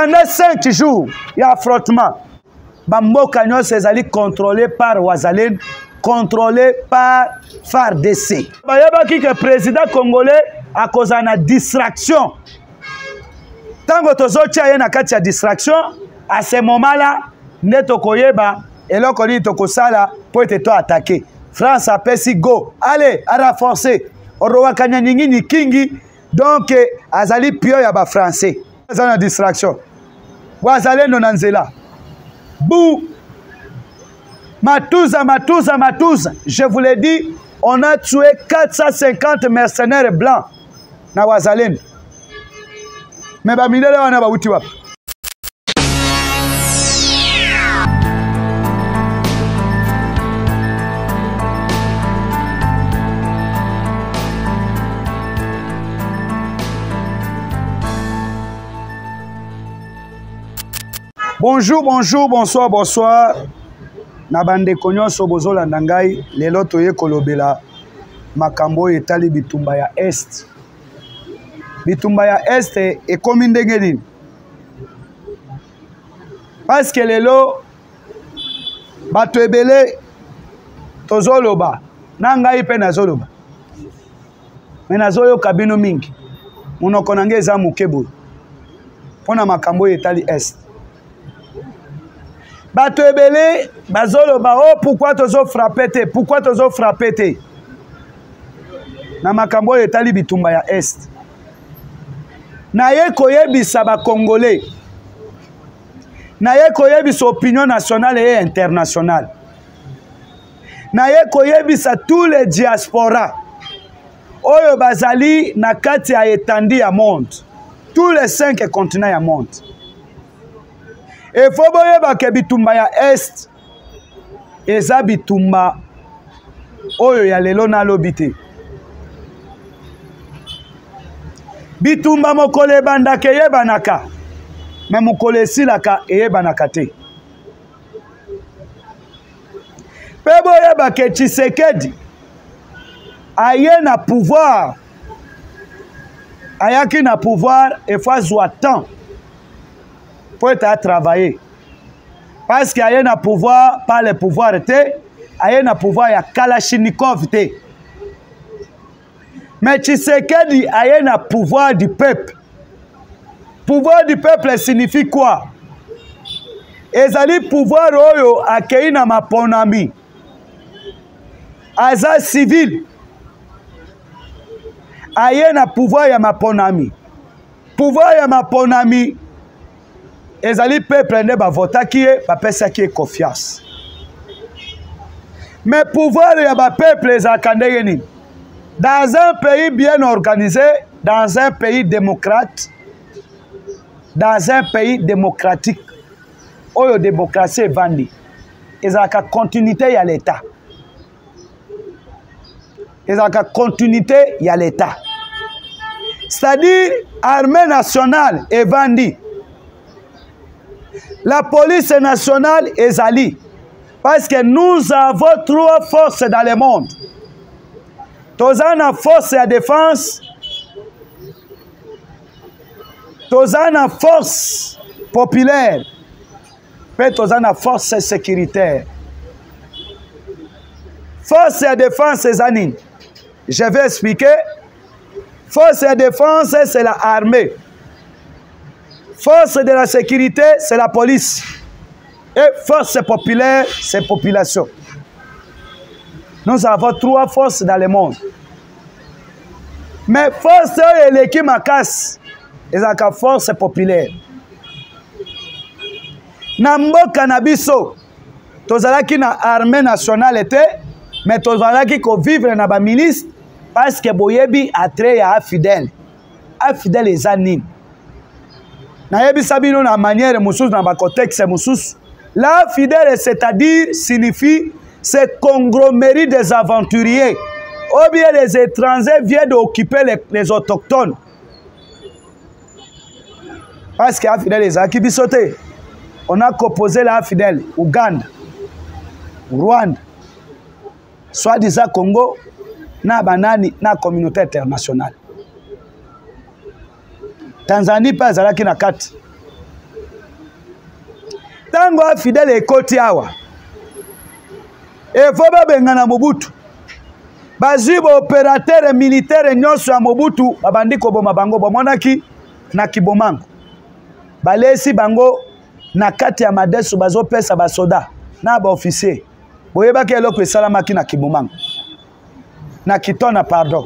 pendant 5 jours ya affrontement bamboka nyonso ezali contrôlé par wazalin contrôlé par fardc bayebaki ke président congolais akozala na distraction ntango tozotya ye na kati ya distraction a ce moment là nde tokoyeba eloko nini tokosala mpo ete to atake france apesi go ale araforce orowakanya nyingi nyikingi donc eh, azali pio ya bafrançais aza na distraction wazalendo na nzela bu matuza matuza matuza je vous le dis on a tué 450 mercenaires blancs na wazalendo me bamindele wana bauti wapi bonjour bonjour bonsoir bonsoir na bandeko nyonso bozolanda ngai lelo toye kolobela makambo oyo etali bitumba ya est bitumba ya este ekomi ndenge nini paske lelo bato ebele tozoloba na ngai mpe nazoloba me nazoyoka bino mingi monoko na ngai eza moke boye mpo na makambo oyo etali este bato ebele bazoloba o oh, pourkui tozofrape te pourkui tozofrape te na makambo oyo etali bitumba ya est naye koyebisa bacongolais naye koyebisa opinion nationale e internationale naye koyebisa tous les diaspora oyo bazali na kati ya etandi ya monde tous les cinq continent ya monde efo boyeba ke bitumba ya est eza bitumba oyo ya lelo nalobi te bitumba mokolo ebandaka eyebanaka me mokolo esilaka eyebanaka te mpe boyeba ke tshisekedi aye na pouvoir ayaki na pouvoir efo azwa temps mpo ete atravaille parce que aye na pouvoir par le pouvoir te aye na pouvoir ya kalashnikov te Mais Tshisekedi aye na pouvoir du peuple. Pouvoir du peuple signifie quoi? Ezali pouvoir oyo akei na maponami. Aza civil. Aye na pouvoir ya maponami. Pouvoir ya maponami ezali peuple nde bavotaki ye bapesaki ye confiance mais pouvoir ya bapeuple ezalaka ndenge nini dans un pays bien organisé dans un pays démocrate dans un pays démocratique oyo démocratie evandi ezalaka continuité ya l'état ezalaka continuité ya l'état c'est-à-dire armée nationale evandi la police nationale ezali parce que nous avons trois forces dans le monde toza na force ya défense toza na force populaire mpe toza na force sécuritaire force ya défense eza nini je vais expliquer force ya défense c'est la armée force de la sécurité c'est la police et force populaire c'est population nous avons trois forces dans le monde mais force oyo eleki makasi ezalaka force populaire na mboka na biso tozalaki na armée nationale te mais tozalaki kovivre na bamilice parce que boyebi atre ya afidele afidele eza nini nayebisa bino na manière mosusu na bacontexte mosusu la fidèle c'est-à-dire signifie ce conglomérie des aventuriers ou bien les étrangers viennent occuper les, les autochtones parce que afidèle ezalaki biso te on a composé la afidèle ouganda rwanda soit disant congo na banani na communauté internationale tanzanie mpe azalaki na kati ntango afidèle ekoti awa efo babengana mobutu bazwi baoperatere militaire nyonso ya mobutu babandi koboma bango bamonaki na kibomango balesi bango na kati ya madesu bazopesa basoda na baofficier boyebaki eloko esalamaki na kibomango na kitona pardon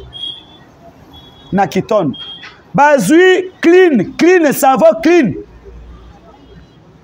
na kitona bazwi clean clean savo clean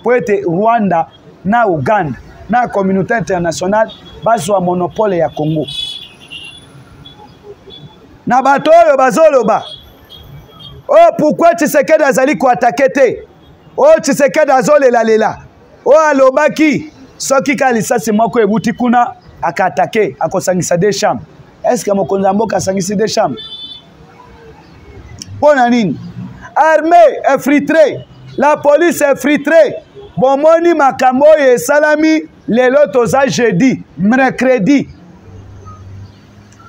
mpo ete rwanda na uganda na communauté internationale bazwa monopole ya congo na bato oyo bazoloba o oh, pourkui tshisekedi azali koatake te o oh, tshisekedi azolelalela o oh, alobaki soki ka lisasi moko ebuti kuna akaatake akosangisa de chambre estce mokonzi ya mboka asangisi de chambre mpo na nini armée efritre la police efritre bomoni makambo oyo esalami lelo toza jeudi mercredi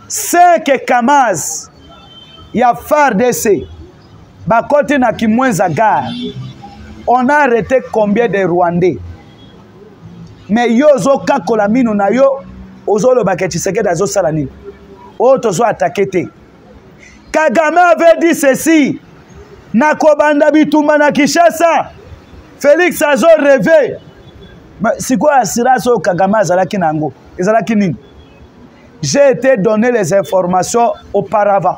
5 kamas ya fardc bakoti na kimwenza gare on a arrêté combien de rwandais mais yo ozokakola mino na yo ozoloba ke tshisekedi azosala nini oyo oh, tozo atake te kagame avait dit ceci na kobanda bitumba na kinshasa félix azo reve sikoyo assurance oyo kagame azalaki na yango ezalaki nini j'ai été donné les informations auparavant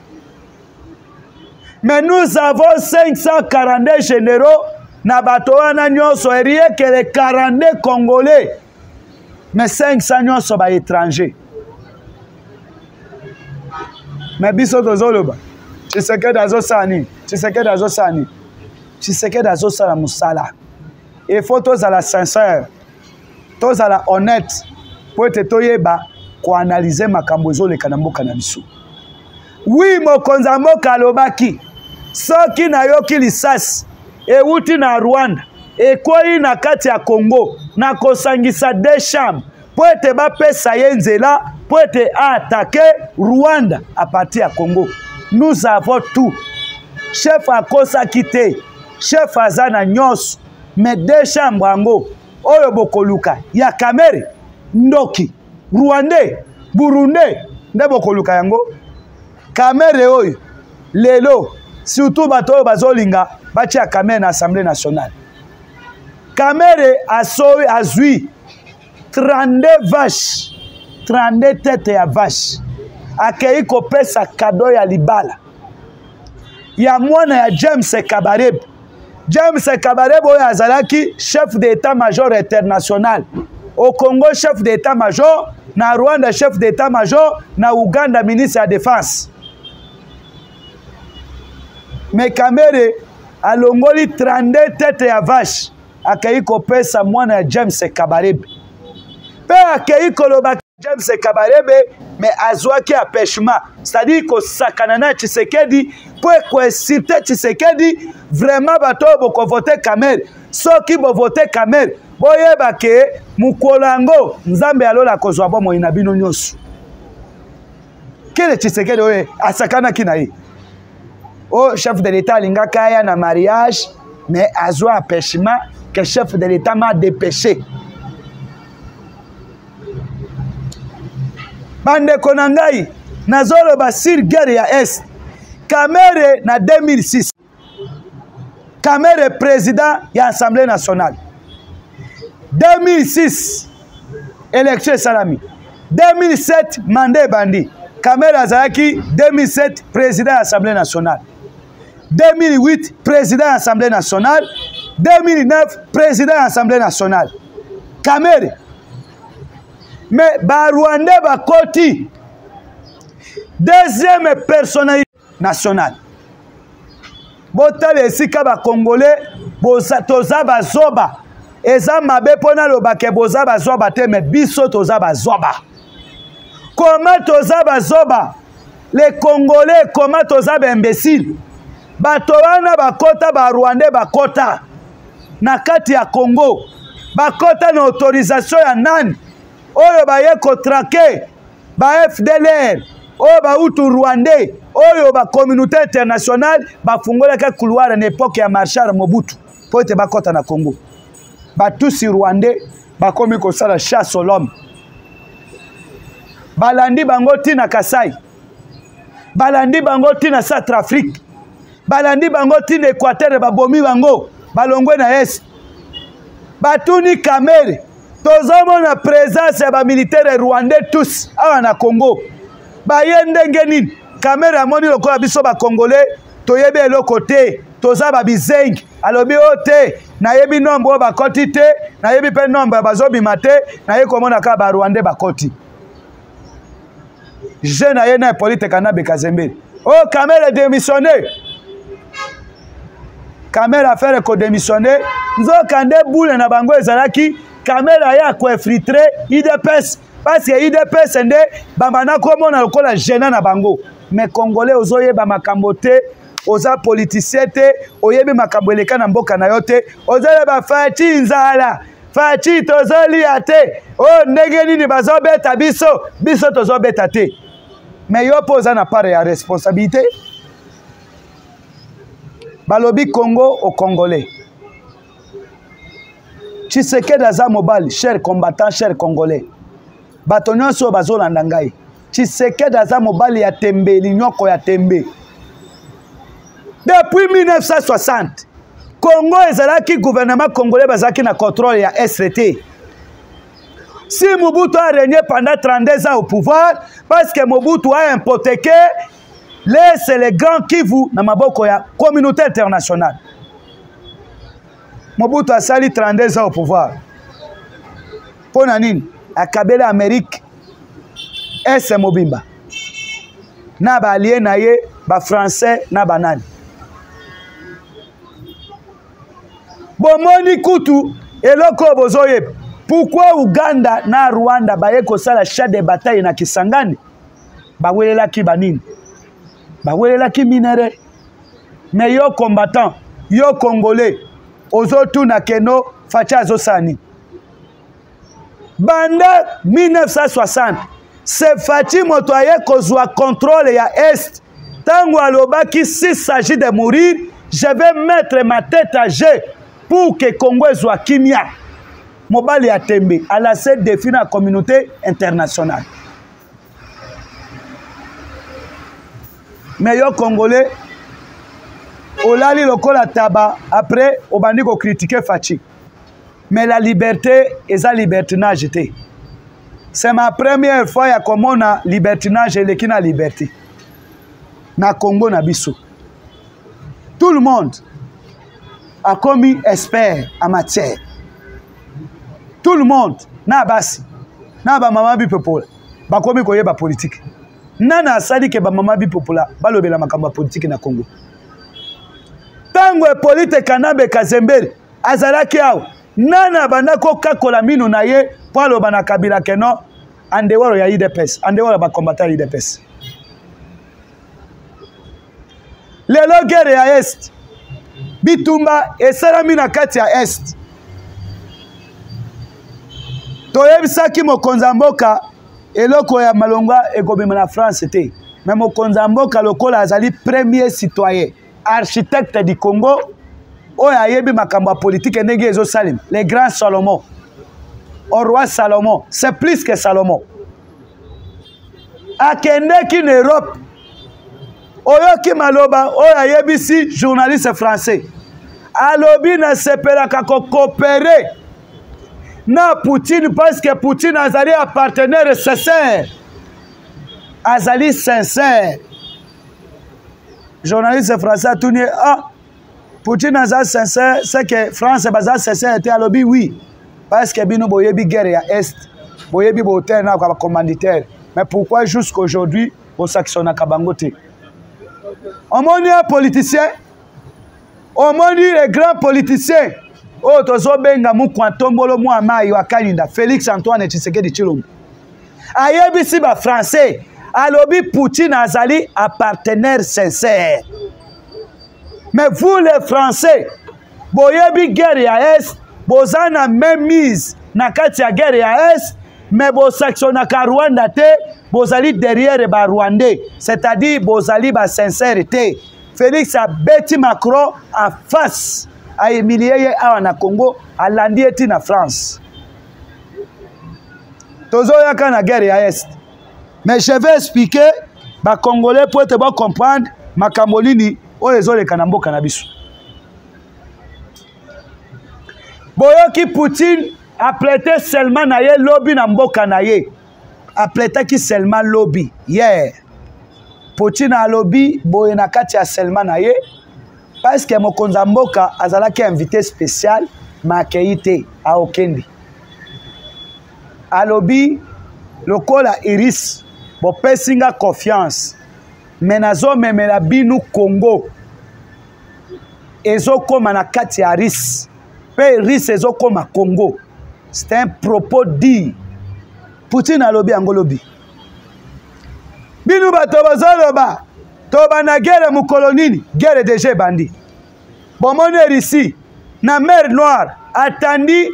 mais nous avons 542 généraux na bato wana nyonso eriekele 42 congolais mais 500 nyonso baétranger mais biso tozoloba tshisekedi azosala nini tshisekedi azosala nini tshisekedi azosala mosala efo tozala sincere tozala honnête mpo ete toyeba koanalyze makambo ezoleka na mboka na biso wi mokonzi ya mboka alobaki soki nayoki lisasi ewuti na rwanda ekwei na kati ya congo na kosangisa de chambre mpo ete bapesa ye nzela mpo ete aatake rwanda apartir ya congo nous avons tout chef akosaki te chef aza na nyonso mais deux chambre yango oyo bokoluka ya kamere ndoki rwandais burundais nde bokoluka yango kamere oyo lelo surtout bato oyo bazolinga batya kamere na assemblée nationale kamere azwi 32 vache 32 tete ya vache akei kopesa kado ya libala ya mwana ya james kabareb james kabareb oyo azalaki chef de état major international au congo chef de état major na rwanda chef de état major na uganda ministre ya défense me kamere alongoli 32 tete ya vache akei kopesa mwana ya james kabarebe mpe akei koloba james kabarebe me azwaki apechement c'est-à-dire kosakana na tshisekedi mpo ekoesite tshisekedi vraiment bato oyo bokovote kamere soki bovote kamere boyeba ke mokolo yango nzambe ya lola akozwa bomoi na bino nyonso kele tshisekedi oyo asakanaki na ye o oh, chef de l'état alingaki aya na mariage mais azwa apeshement que chef de l'état ma dépêché bandeko na ngai nazoloba sur guerre ya est kamere na 2006 kamere président ya assemblée nationale 2006 élection esalami 2007 manda ebandi kamere azalaki 2007 président ya assemblée nationale 2008 président ya assemblée nationale 2009 président ya assemblée nationale kamere mais barwandais bakoti deuxième personnalité national botala esika bacongolais toza bazoba eza mabe mpo naloba ke boza bazoba te me biso toza bazoba koma toza bazoba le congolais koma toza baimbecile bato wana bakota barwandais bakota na kati ya congo bakota na autorisation ya nani oyo baye kotrake ba fdlr oyo bautu rwandais oyo bacommunauté internationale bafungolaka couloir na epoke ya marchar mobutu mpo ete bakɔta na congo batusi rwandais bakomi kosala chasse au l'homme balandi bango ti na kasai balandi bango ti na centre afrique balandi bango ti na équateur babomi bango balongwe na est batuni kamere tozomona presence ya bamilitaire rwandais tous awa na congo baye ndenge nini kamere amoni lokola biso bacongolais toyebi eloko te toza babizengi alobi oyo te nayebi nombre oyo bakoti te nayebi mpe nombre bazobima te naye komona kaka barwandais bakoti je na ye na hippolyte kanabe kazembe o oh, kamere démissionne kamere afere kodémissionne nzoka nde bule na bango ezalaki kamere aye akoinfiltre idps parce que idps nde bambanda komona lokola gena na bango mais congolais ozoyeba makambo te oza politicien te oyebi makambo eleka na mboka na yo te ozoyeba fati nzala faci tozolia te o oh, ndenge nini bazobeta biso biso tozobeta te me yo mpo oza na pare ya responsabilité balobi congo au congolais tshisekedi aza mobali cher combattant cher congolais bato nyonso oyo bazolanda ngai tshisekedi aza mobali ya tembe linyoko ya tembe depuis 1960 congo ezalaki gouvernement congolais bazalaki na contrôle ya est te si mobutu a régné pendant 32 ans au pouvoir parce que mobutu a impoteke laisse le grand kivu na maboko ya communauté internationale mobutu asali 32 ans au pouvoir mpo na nini akabeli amérique ese mobimba na baalie na ye bafrançais na banani bomoni kutu eloko oyo bozoyeba pourkui uganda na rwanda baye kosala chat de bataille na kisangani bawelelaki banini bawelelaki minere me yo combattant yo congolais ozotuna keno faci azosala nini banda 1960 sefaci moto aye kozwa contrôle ya est ntango alobaki s'il s'agit de mourir je vais mettre ma tête à jeu pour que congo ezwa kimia mobali ya tembe alase défi na communauté internationale mais yo congolais olali lokola taba après obandi kokritike faci mais la liberté eza libertinage te c'est ma première fois ya komona libertinage eleki na liberté na congo na biso tout le monde akomi expert en matière tout le monde na basi na bamama bipopola bakomi koyeba politike nani asali ke bamama bipopola balobela makambo ya politike na congo ntango epolite kanambe kazemberi azalaki awa nani abanda kokakola mino na ye mpo aloba na kabila keno andewalo ya idps andewalo ya bakombata ya idps lelo gere ya est bitumba esalami na kati ya est toyebisaki mokonzi ya mboka eloko ya malonga ekobima na france te me mokonzi ya mboka lokola azali premier citoyen architecte du congo oyo ayebi makambo ya politike ndenge ezosalema le grand salomon au roi salomon c'est plus que salomon akendeki na europe oyoki maloba oyo ayebisi journaliste français alobi nasepelaka kokopere na poutine parce que poutine azali apartenaire sincère azali sincère journaliste français atuni ye ah poutine aza sincère ce que france baza sincère te alobi oui parce que bino boyebi guerre ya est boyebi bohotel na kwa bacommanditaire mais pourquoi jusqu'aujourd'hui bosakisonaka bango te omoni ya politicien omoni le grand politicien oyo tozobenga mukwa ntombolo mwa mai wa kalinda félix antoine tshisekedi tshilombo ayebisi bafrançais alobi poutine azali apartenaire sincère mais vous les français boyebi guerre ya est boza na main mise na kati ya guerre ya est mais bosanctionnaka rwanda te bozali derrière barwandais c'est-à-dire bozali basincère te Felix abeti Macron a face a humilier ye awa na Congo alandi ye ti na France tozoyaka na guerre ya est mais je vais expliquer bacongolais mpo ete bacomprendre makambo nini oyo ezoleka na mboka na biso boyoki poutine aprete seulement na ye lobi na mboka na ye apletaki selma lobi ye yeah. potina alobi boye na kati ya selma na ye parceke mokonzi ya mboka azalaki invité spécial makei te aokende alobi lokola iris bopesi nga confiance me nazomemela bino congo ezokóma na kati ya ris mpe ris ezokóma congo c'est un propos dit poutine alobi yango lobi bino bato bozoloba tobanda gere mokolo nini gere deja ebandi bomoni russie na mer noire atandi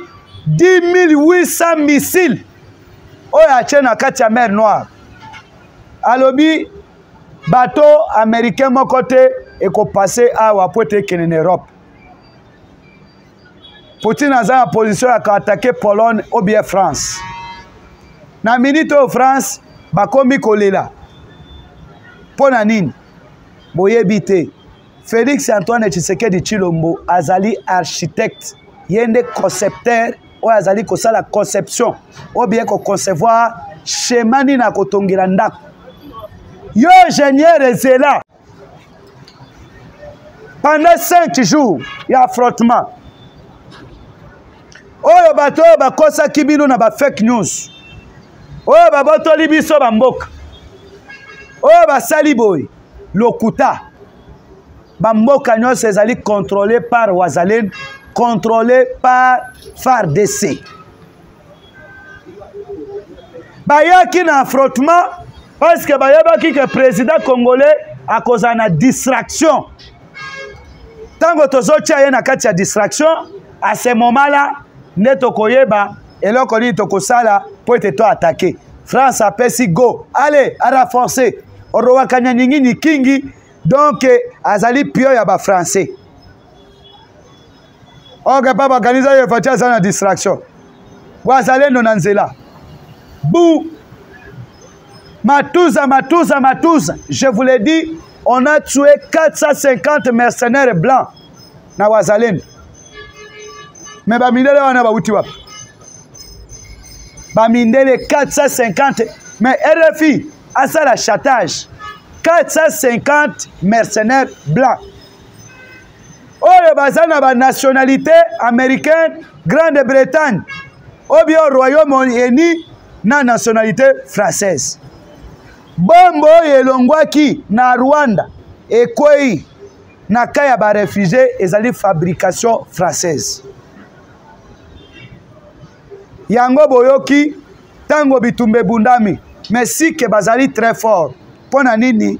10800 missile oyo atye na kati ya mer noire alobi bato américain moko te ekopase awa mpo ete ekende na europe poutine aza na position ya koatake pologne o bien france na minute oyo france bakomi kolela mpo na nini boyebi te félix antoine tshisekedi tshilombo azali architecte ye nde concepteur oyo azali kosala conception oyo bien koconcevoir schema nini akotongela ndako yo ingénieur ezela pendant 5 jours ya affrontement oyo bato oyo bakosaki bino na ba fake news oyo babotoli biso bamboka oyo basali boye lokuta bamboka nyonso ezali contrôlé par wazalene contrôlé par fardc bayaki na affrontement parce que bayebaki ke président congolais akozala na distraction ntango tozotya ye na kati ya distraction a ce moment là nde tokoyeba eloko nini tokosala mpo ete to atake france apesi go ale araforce orowakanya ningi nikingi donk azali pio ya bafrançais oke papa kanisa ye fati aza na distraction wazalendo na nzela bu matuza matuza matuza je vous le dis on a tué 450 mercenaires blancs na wazalendo me bamindele wana bauti wapi bamindele 450 me rfi asala chatage 450 mercenaires blancs oyo baza na banationalité américaine grande bretagne obio royaume uni na nationalité française bombo oyo elongwaki na rwanda ekwei na ka ya barefugie ezali fabrication française yango boyoki ntango bitumba ebundami mesike bazali très fort mpo na nini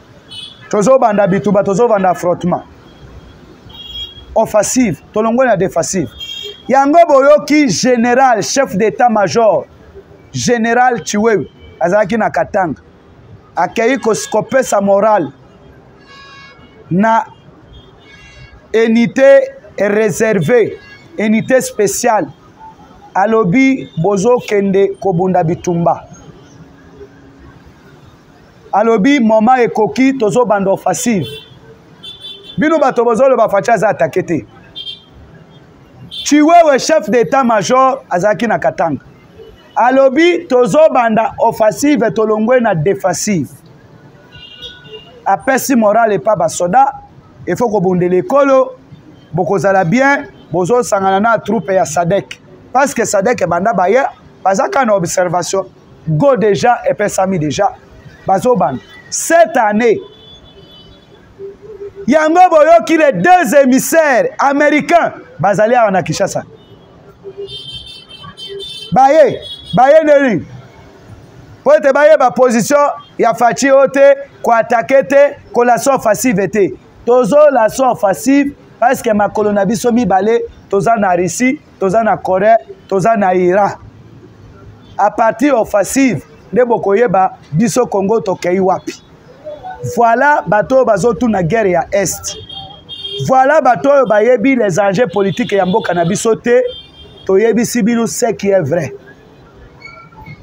tozobanda bituba tozobanda frottement offensive tolongoli na defensive yango boyoki général chef d'état major général chiwewe azalaki na katanga akei kopesa morale na unité réservée unité spéciale alobi bozokende kobunda bitumba alobi moma ekoki tozobanda offensive bino bato bozoloba faci aza atake te chiwewe chef d'état major azalaki na katanga alobi tozobanda offensive tolongwe na defensive apesi morale epa basoda efo kobundela ekolo bokozala bien bozosangana na troupe ya sadek parce que sadek ebanda baye baza kaka na observation go deja epesami deja bazobana cette année yango boyoki les deux émissaires américains bazali awa na kinshasa baye baye nde nini mpo ete bayeba position ya faci oyo te koatake te kolation offensive te tozo lation offensive parceke makolo na biso mibale toza na russie toza na corée toza na iran à partir offensive nde bokoyeba biso congo tokei wapi voilà bato oyo bazotuna guerre ya est voilà bato oyo bayebi les enjeux politike ya mboka na biso te toyebisi bino ce qui est vrai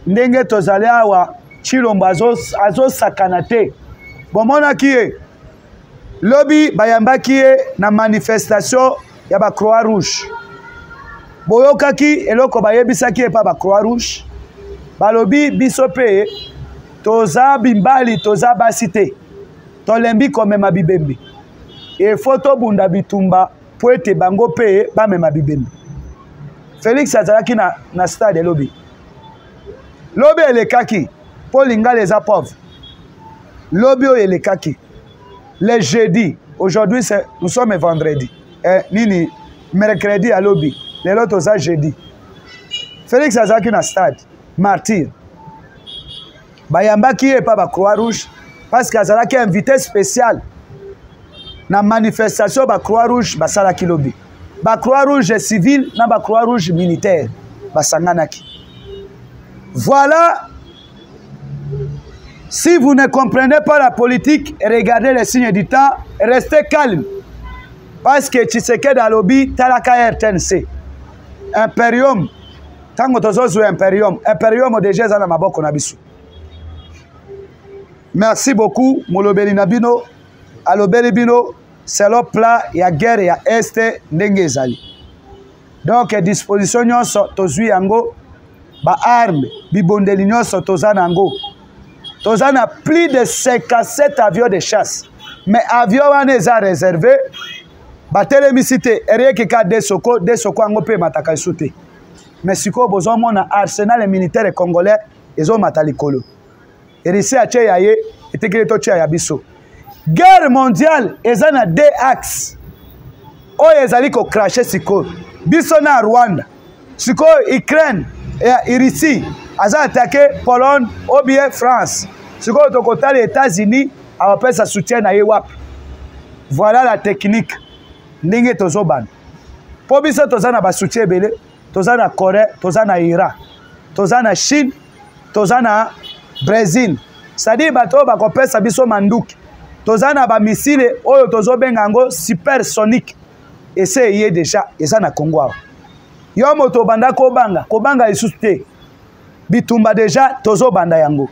ndenge tozali awa chilombo azosakana azo te bomonaki ye lobi bayambaki ye na manifestation ya ba croix rouge boyokaki eloko bayebisaki epa ba croix rouge balobi biso mpe toza bimbali toza basi te tolembi komema bibembe efo tobunda bitumba mpo ete bango mpe bamema bibembe felix azalaki na, na stade lobi lobi elekaki mpo lingala eza pauvre lobi oyo elekaki le jeudi aujourd'hui nous sommes vendredi eh, nini mercredi ya lobi lelo toza jeudi félix azalaki na stade martyr bayambaki ye epa bacroix rouge parce que azalaki invité spécial na manifestation bacroix rouge basalaki lobi ba croix rouge civile na ba croix rouge militaire basanganaki voilà si vous ne comprenez pas la politique regardez les signes du temps restez calme parce que tshisekedi alobi talaka rtnc imperium ntango tozozwa imperium imperium deja eza na maboko na biso merci beaucoup molobeli na bino alobeli bino selon plan ya guerre ya est ndenge ezali donc disposition nyonso tozwi yango baarme bibondeli nyonso toza na yango toza na plus de 57 avion de chasse mais avion wana eza réserve batelemisi te erieki ka de soko de soko yango mpe emataka esu te mais sikoyo bozomona arsenal militaire congolais ezomata likolo erisi atie ya ye etikili totia ya biso guerre mondiale eza na deux axe oyo ezali kokrache sikoyo biso na rwanda sikoyo ukraine ya eh, russie aza atake pologne obie france sikoyo tokotala états-unis akopesa soutien na ye wapi voilà la technique ndenge tozobanda mpo biso toza na basoutien ebele toza na corée toza na iran toza na chine toza na brésil cestadire bato oyo bakopesa biso manduki toza na bamisile oyo tozobenga yango supersonique ese eye deja eza na congo awa yo moto obanda kobanga kobanga lisusu te bitumba deja tozobanda yango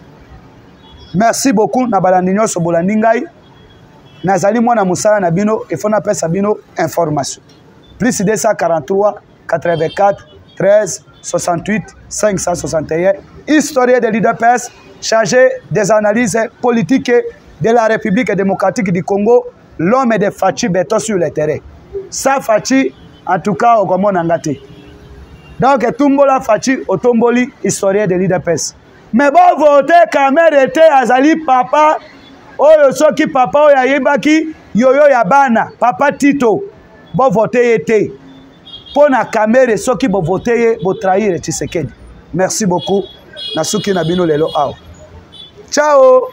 merci beaucoup na balandi nyonso bolandi ngai nazali mwana mosala na bino efo napesa bino information plus 243 84 13 68 561 historie de leader pese chargé des analyses politiques de la République démocratique du Congo, l'homme de Fachi Beto sur le terrain. Ça, Fachi, en tout cas, au Nangate. Donc, Tumbola Fachi, Otomboli, historien de l'IDPS. me bovote kamere te azali papa oyo soki papa oyo ayebaki yoyo ya bana papa tito bovote ye te mpo na kamere soki bovote ye botrahire tshisekedi merci beaucoup nasuki na bino lelo awa ciao